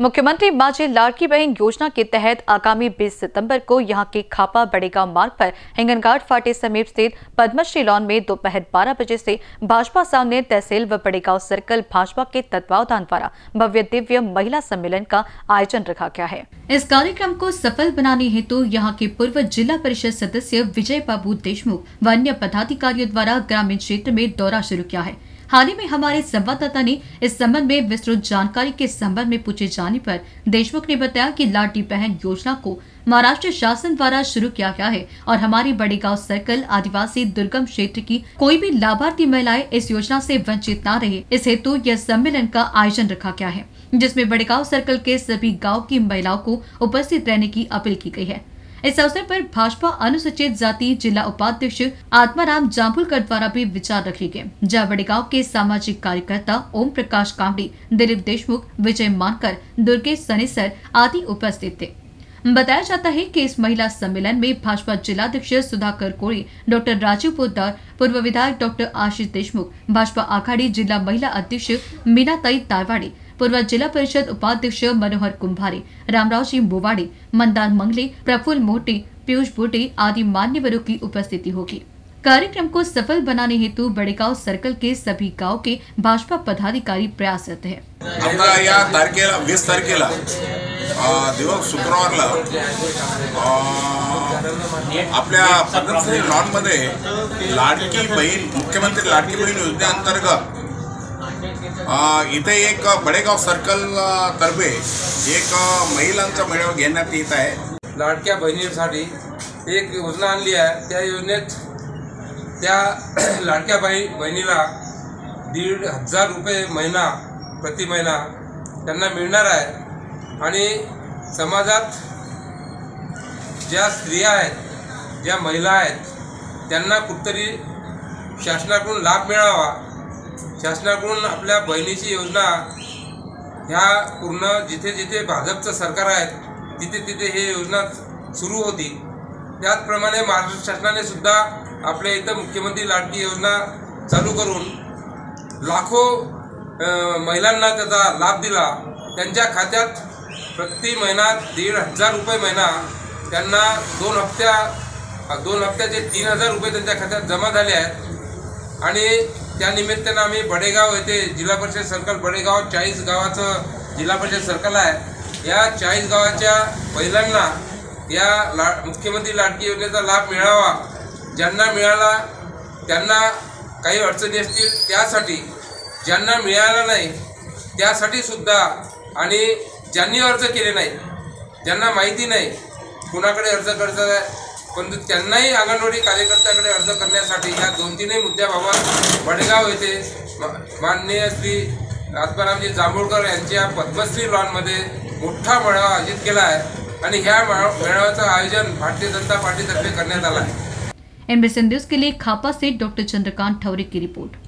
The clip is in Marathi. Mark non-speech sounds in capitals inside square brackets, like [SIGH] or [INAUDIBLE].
मुख्यमंत्री माझी लाड़की बहन योजना के तहत आगामी 20 सितंबर को यहाँ के खापा बड़ेगांव मार्ग पर। हिंगनघाट फाटे समीप स्थित पद्मश्री लॉन में दोपहर 12 बजे से भाजपा सामने तहसील व बड़ेगांव सर्कल भाजपा के तत्वावधान द्वारा भव्य दिव्य महिला सम्मेलन का आयोजन रखा गया है। इस कार्यक्रम को सफल बनाने हेतु यहाँ के पूर्व जिला परिषद सदस्य विजय बाबू देशमुख व अन्य पदाधिकारियों द्वारा ग्रामीण क्षेत्र में दौरा शुरू किया है। हाल ही में हमारे संवाददाता ने इस संबंध में विस्तृत जानकारी के संबंध में पूछे जाने पर देशमुख ने बताया कि लाडली बहन योजना को महाराष्ट्र शासन द्वारा शुरू किया गया है और हमारी बड़े गाँव सर्कल आदिवासी दुर्गम क्षेत्र की कोई भी लाभार्थी महिलाएँ इस योजना से वंचित न रहे। इस हेतु यह सम्मेलन का आयोजन रखा गया है, जिसमें बड़ेगांव सर्कल के सभी गाँव की महिलाओं को उपस्थित रहने की अपील की गई है। इस अवसर पर भाजपा अनुसूचित जाति जिला उपाध्यक्ष आत्माराम जाम्भुलकर द्वारा भी विचार रखे गए। जहाँ बड़ेगांव के सामाजिक कार्यकर्ता ओम प्रकाश कामड़ी दिलीप देशमुख, विजय मानकर दुर्गेश सनेसर आदि उपस्थित थे। बताया जाता है कि इस महिला सम्मेलन में भाजपा जिलाध्यक्ष सुधाकर कोड़ी डॉक्टर राजीव पोद्दार, पूर्व विधायक डॉक्टर आशीष देशमुख, भाजपा आघाड़ी जिला महिला अध्यक्ष मीनाताई तारवाड़ी, पूर्व जिला परिषद उपाध्यक्ष मनोहर कुंभारे रामराव जी मोवाड़े मंदान मंगले, प्रफुल्ल मोटे, पीयूष बोटे आदि मान्यवरों की उपस्थिति होगी। कार्यक्रम को सफल बनाने हेतु बड़ेगांव सर्कल के सभी गाँव के भाजपा पदाधिकारी प्रयासरत है। दिवस शुक्रवारला. आपल्या पद्मश्री लॉनमध्ये लाडकी बहीण मुख्यमंत्री लाडकी बहीण योजनेअंतर्गत इथे एक बडेगाव सर्कल तर्फे एक महिलांचा मेळावा घेण्यात येत आहे. लाडक्या बहिणीसाठी एक योजना आणली आहे. त्या योजनेत त्या [CLEARS THROAT] लाडक्या बाई बहिणीला दीड हजार रुपये महिना प्रति महिना त्यांना मिळणार आहे. आणि समाजात ज्या स्त्रिया आहेत ज्या महिला आहेत त्यांना कुठतरी शासनाकडून लाभ मिळावा. शासनाकडून आपल्या बहिणीची योजना ह्या पूर्ण जिथे जिथे भाजपचं सरकार आहे तिथे तिथे हे योजना सुरू होती. त्याचप्रमाणे महाराष्ट्र शासनाने सुद्धा आपल्या इथं मुख्यमंत्री लाडकी योजना चालू करून लाखो महिलांना त्याचा लाभ दिला. त्यांच्या खात्यात प्रति महिना दीड हजार रुपये महिना त्यांना दोन हप्त्या दोन हप्त्याचे तीन हजार रुपये त्यांच्या खात्यात जमा झाले आहेत. आणि त्यानिमित्तानं आम्ही बडेगाव येथे जिल्हा परिषद सर्कल बडेगाव चाळीस गावाचं जिल्हा परिषद सर्कल आहे. या चाळीस गावाच्या महिलांना या ला मुख्यमंत्री लाडकी योजनेचा लाभ मिळावा. ज्यांना मिळाला त्यांना काही अडचणी असतील त्यासाठी ज्यांना मिळाला नाही त्यासाठी सुद्धा आणि ज्यांनी अर्ज केले नाही ज्यांना माहिती नाही कुणाकडे अर्ज करायचा आहे परंतु त्यांनाही अंगणवाडी कार्यकर्त्याकडे अर्ज करण्यासाठी या दोन तीनही मुद्द्याबाबत वडगाव येथे मा- माननीय श्री आत्मारामजी जांभूळकर यांच्या पद्मश्री लॉनमध्ये मोठा मेळावा आयोजित केला आहे आणि ह्या मेळा- मेळाव्याचं आयोजन भारतीय जनता पार्टीतर्फे करण्यात आलं आहे. एनबीसी न्यूज के लिए खापा से डॉक्टर चंद्रकांत ठवरे की रिपोर्ट.